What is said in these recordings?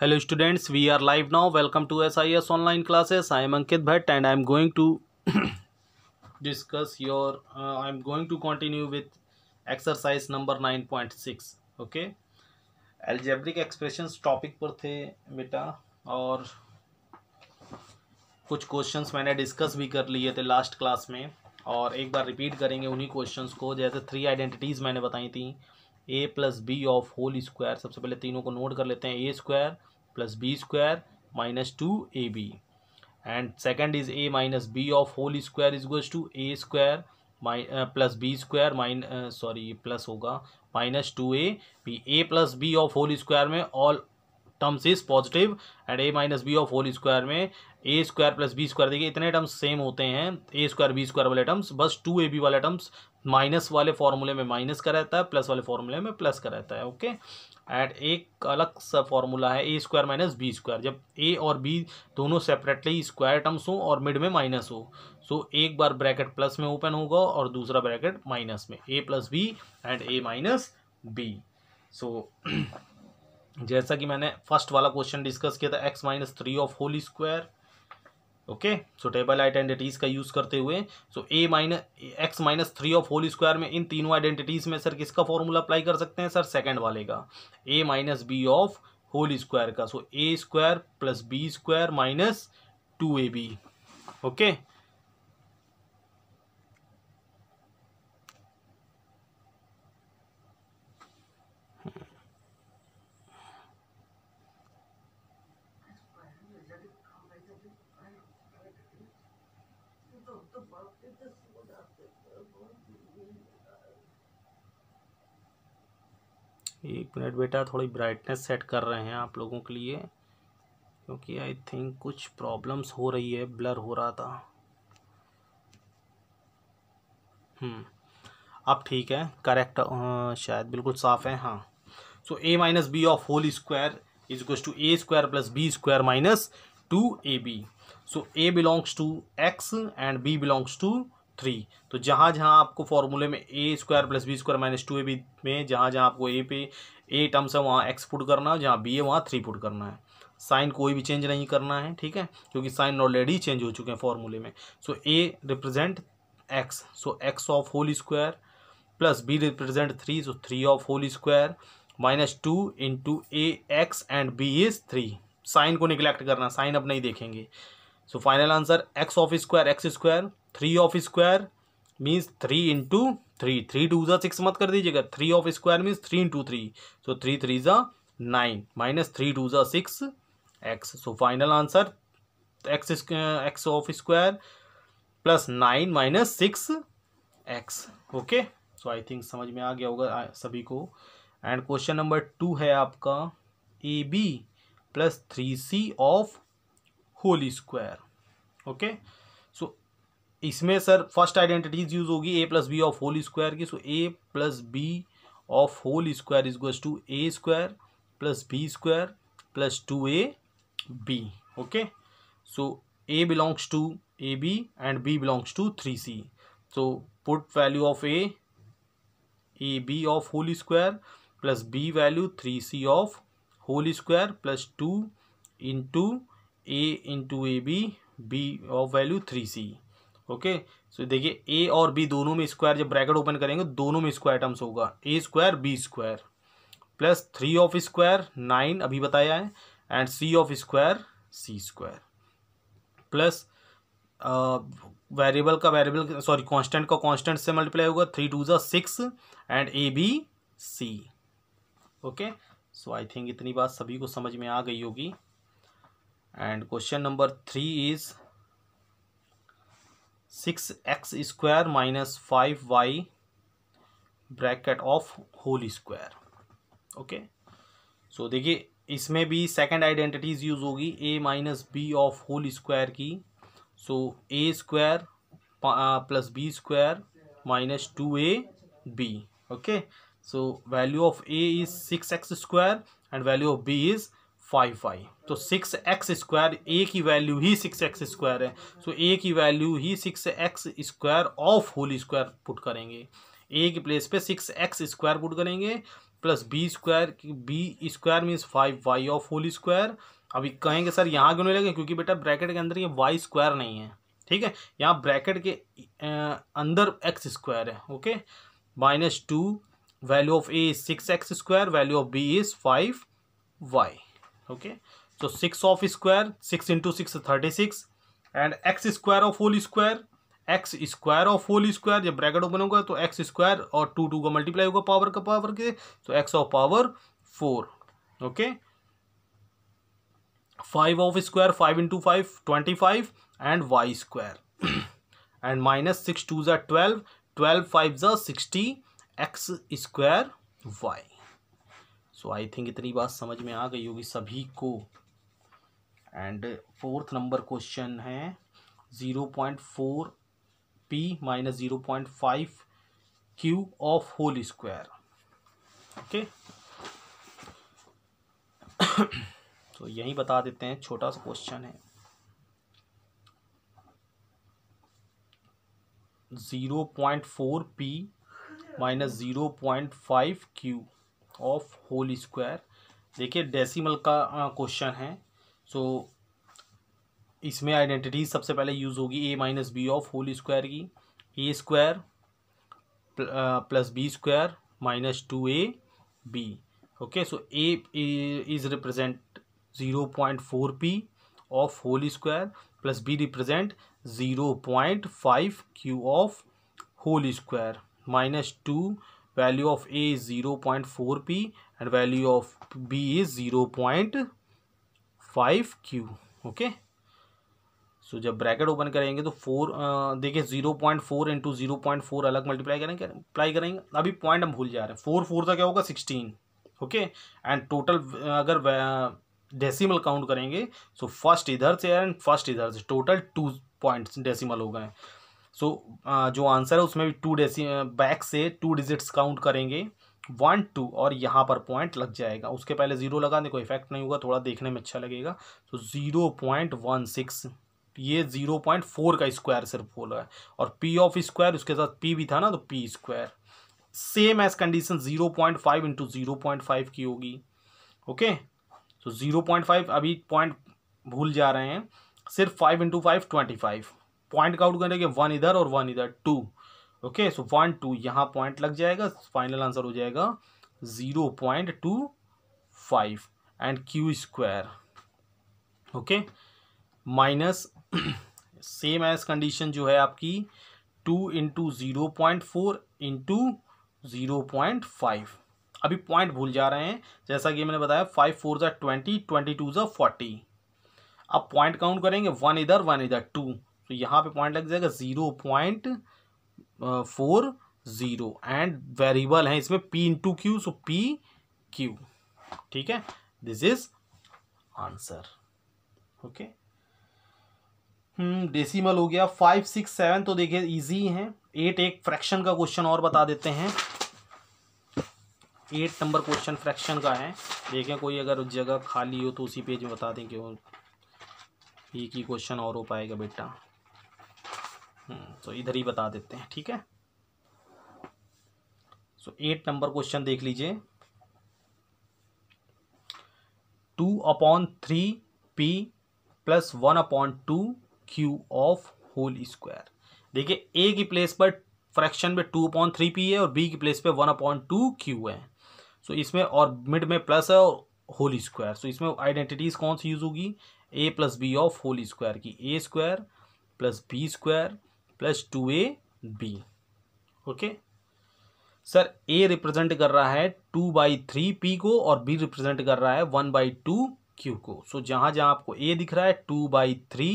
Hello students we are live now welcome to S I S online classes I am Ankit Bhatt and I am going to discuss your I am going to continue with exercise number nine point six okay algebraic expression topic पर थे बेटा, और कुछ question मैंने discuss भी कर लिए थे लास्ट क्लास में, और एक बार रिपीट करेंगे उन्हीं क्वेश्चन को, जैसे थ्री आइडेंटिटीज़ मैंने बताई थी। A plus B of whole square सबसे पहले तीनों को नोट कर लेते हैं A square plus B square minus two A B and second is A minus B of whole square is goes to A square plus B square minus sorry plus होगा minus two A B A plus B of whole square में all terms is positive and A minus B of whole square में A square plus B square देखिए, इतने terms same होते हैं ए square B square वाले terms बस two A B वाले terms minus वाले फॉर्मूले में माइनस का रहता है प्लस वाले फॉर्मूले में प्लस का रहता है ओके? एट एक अलग सा फॉर्मूला है A square minus B square. जब ए और बी दोनों सेपरेटली स्क्वायर टर्म्स हो और मिड में माइनस हो सो so, एक बार ब्रैकेट प्लस में ओपन होगा और दूसरा ब्रैकेट माइनस में। A plus B and A minus B. So जैसा कि मैंने फ़र्स्ट वाला क्वेश्चन डिस्कस किया था X minus three of whole square okay? So table identities का यूज़ करते हुए so A minus X minus three of whole square में इन तीनों आइडेंटिटीज में सर किसका फॉर्मूला अप्लाई कर सकते हैं? सर सेकंड वाले का। A minus B of whole square का। So A square plus B square minus two A B okay? एक मिनट बेटा, थोड़ी ब्राइटनेस सेट कर रहे हैं आप लोगों के लिए, क्योंकि आई थिंक कुछ प्रॉब्लम्स हो रही है ब्लर हो रहा था। हम्म अब ठीक है करेक्ट शायद बिल्कुल साफ़ है हाँ। So A minus B of whole square is to A square plus B square minus two A B so A belongs to X and B belongs to three तो जहाँ जहाँ आपको फॉर्मूले में A square plus B square minus two A B में, जहाँ जहाँ आपको ए पे ए टर्म्स है, वहाँ एक्स पुट करना है, जहाँ बी है, वहाँ थ्री पुट करना है। साइन कोई भी चेंज नहीं करना है, ठीक है? क्योंकि साइन ऑलरेडी चेंज हो चुके हैं फॉर्मूले में। So A represent X so X of whole square plus B represent three so three of whole square minus two into A X and B is three sign को neglect करना sign अब नहीं देखेंगे। So final answer X of square X square three of square means three into three three two ज़ा six मत कर दीजिएगा three of square means three into three so three three ज़ा नाइन माइनस थ्री टू ज़ा six X so final answer X X of square plus nine minus six X okay so I think समझ में आ गया होगा सभी को and question number two है आपका A B plus three C of whole square okay so इसमें सर फ़र्स्ट आइडेंटिटीज यूज़ होगी A plus B of whole square की so A plus B of whole square is to A square plus B square plus two A B okay so A belongs to A B and B belongs to three C so put value of A A B of whole square plus B value three C of whole square plus two into A into A B B of value three C okay so देखिए ए और b दोनों में square जब bracket open करेंगे, दोनों में square terms होगा। A square B square plus three of square nine अभी बताया है and C of square C square plus variable का वेरिएबल सॉरी कांस्टेंट का कांस्टेंट से मल्टीप्लाई होगा थ्री टू ज़ा six and A B C okay so I think इतनी बात सभी को समझ में आ गई होगी। And question number three is six X square minus five Y bracket of whole square okay so देखिए, इसमें भी सेकंड आइडेंटिटीज यूज़ होगी A minus B of whole square की। So A square plus B square minus two A B okay so value of A is six X square and value of B is five Y तो six x square ए की value ही six x square है. So ए की value he six X square of whole square put करेंगे. ए की place पे six x square put करेंगे plus B square B square means five Y of whole square अभी कहेंगे सर यहाँ क्यों नहीं लगे? क्योंकि बेटा ब्रैकेट के अंदर ये वाई स्क्वायर नहीं है. ठीक है? यहाँ ब्रैकेट के अंदर एक्स स्क्वायर है. Okay minus two value of A is six X square value of B is five Y okay so 6 of square 6 into 6 thirty six and X square of whole square X square of whole square जब bracket open होगा तो x square और two two का multiply होगा power का power के। तो X of power four okay five of square five into five twenty five and Y square and minus six two ज़ा ट्वेल्व ट्वेल्व फाइव ज़ा sixty X square Y so I think इतनी बात समझ में आ गई होगी सभी को। एंड फोर्थ नंबर क्वेश्चन है zero point four P minus zero point five Q of whole square okay तो यही बता देते हैं, छोटा सा क्वेश्चन है। Zero point four P minus zero point five Q of whole square देखिए डेसिमल का क्वेश्चन है। सो so, इसमें आइडेंटिटी सबसे पहले यूज़ होगी A minus B of whole square की। A square plus B square minus two A B okay so A is represent zero point four P of whole square plus B represent zero point five Q of whole square minus two value of A is zero point four P and value of B is zero point five Q, okay? So जब bracket open करेंगे तो four देखिए zero point four into zero point four अलग multiply करेंगे, apply करेंगे। अभी point हम भूल जा रहे हैं। फोर फोर का क्या होगा? Sixteen, okay? एंड टोटल, अगर डेसिमल काउंट करेंगे, सो फ़र्स्ट इधर से एंड फ़र्स्ट इधर से। टोटल टू पॉइंट्स डेसिमल हो गए। सो जो आंसर है उसमें भी टू डेसी बैक से टू डिजिट्स काउंट करेंगे। वन टू और यहाँ पर पॉइंट लग जाएगा। उसके पहले ज़ीरो लगा दे कोई इफ़ेक्ट नहीं होगा, थोड़ा देखने में अच्छा लगेगा। तो ज़ीरो पॉइंट वन सिक्स ये ज़ीरो पॉइंट फोर का स्क्वायर सिर्फ़ बोला है। और पी ऑफ़ स्क्वायर उसके साथ पी भी था ना तो P square same as condition zero point five into zero point five की होगी। ओके तो ज़ीरो पॉइंट फाइव अभी पॉइंट भूल जा रहे हैं। सिर्फ़ five into five twenty five point count करेंगे, वन इधर और वन इधर, two. Okay, so one, two, यहाँ पॉइंट लग जाएगा, फाइनल आंसर हो जाएगा, zero point two five and Q square. Okay, minus same as condition जो है आपकी, two into zero point four into zero point five. अभी पॉइंट भूल जा रहे हैं, जैसा कि मैंने बताया, फाइव फोर ज़ा ट्वेंटी ट्वेंटी टू ज़ा फोर्टी। अब पॉइंट काउंट करेंगे, वन इधर वन इधर, टू। तो यहाँ पे पॉइंट लग जाएगा zero point four zero and variable है इसमें P into Q so P Q ठीक है? This is answer okay decimal हो गया फाइव सिक्स सेवन तो देखिए इजी है। एट एक फ्रैक्शन का क्वेश्चन और बता देते हैं। एट नंबर क्वेश्चन फ्रैक्शन का है। देखें, कोई अगर जगह खाली हो तो उसी पेज में बता दें क्यों एक ही क्वेश्चन और हो पाएगा बेटा। तो इधर ही बता देते हैं ठीक है? सो एट नंबर क्वेश्चन देख लीजिए। Two upon three P plus one upon two Q of whole square देखिए ए की प्लेस पर फ्रैक्शन में टू अपॉन थ्री पी है और बी की प्लेस पे वन अपॉन टू क्यू है। सो so, इसमें और मिड में प्लस है और होल स्क्वायर सो इसमें आइडेंटिटीज कौन सी यूज़ होगी? A plus B of whole square की। A square plus B square plus two A B okay? Sir A represent कर रहा है टू बाई थ्री पी को और बी रिप्रेजेंट कर रहा है वन बाई टू क्यू को। सो so, जहाँ जहाँ आपको ए दिख रहा है two by three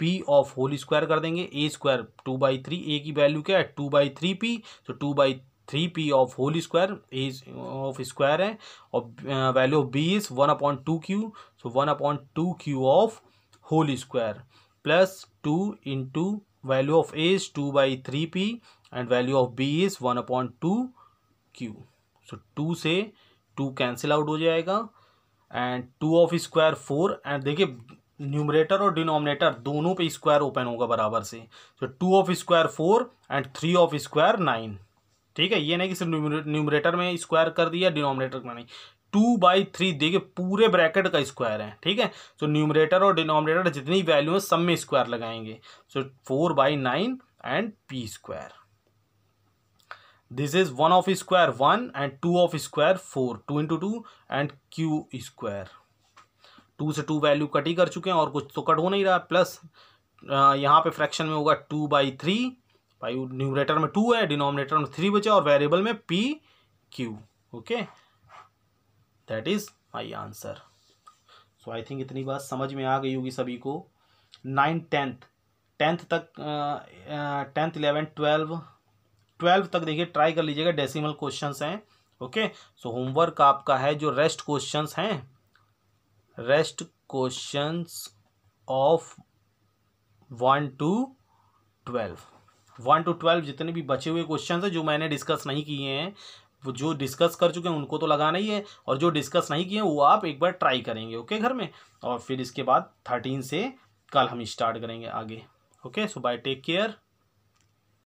P of whole square कर देंगे। A square two by three A की वैल्यू क्या है? Two by three P. तो two by three P of whole square A of square है और value of B is one upon two Q. So one upon two Q of whole square plus two into value of A is two by three P and value of B is one upon two Q so two से two cancel out हो जाएगा and two of square four and देखिए numerator और denominator दोनों पे square open होगा बराबर से। So two of square four and three of square nine ठीक है, ये नहीं कि सिर्फ़ न्यूमरेटर में स्क्वायर कर दिया डिनोमिनेटर में नहीं। टू बाई थ्री, देखिए पूरे ब्रैकेट का स्क्वायर है, ठीक है? सो न्यूमरेटर और डिनोमिनेटर जितनी वैल्यू है, सब में स्क्वायर लगाएँगे। So four by nine and P square this is one of square one and two of square four two into two and Q square two से टू वैल्यू कट ही कर चुके हैं और कुछ तो कट हो नहीं रहा। प्लस यहाँ पे फ्रैक्शन में होगा टू बाई थ्री भाई न्यूमरेटर में टू है डिनोमिनेटर में थ्री बचा और वेरिएबल में P Q okay that is my answer so I think इतनी बात समझ में आ गई होगी सभी को। नाइन टेंथ टेंथ तक टेंथ इलेवन ट्वेल्व ट्वेल्व तक देखिए ट्राई कर लीजिएगा डेसिमल क्वेश्चंस हैं ओके सो होमवर्क आपका है जो रेस्ट क्वेश्चंस हैं। Rest questions of one two twelve one two twelve जितने भी बचे हुए क्वेश्चन हैं, जो मैंने डिस्कस नहीं किए हैं जो डिस्कस कर चुके हैं, उनको तो लगाना ही है और जो डिस्कस नहीं किए वो आप एक बार ट्राई करेंगे ओके घर में? और फिर इसके बाद थर्टीन से कल हम स्टार्ट करेंगे आगे okay so bye take care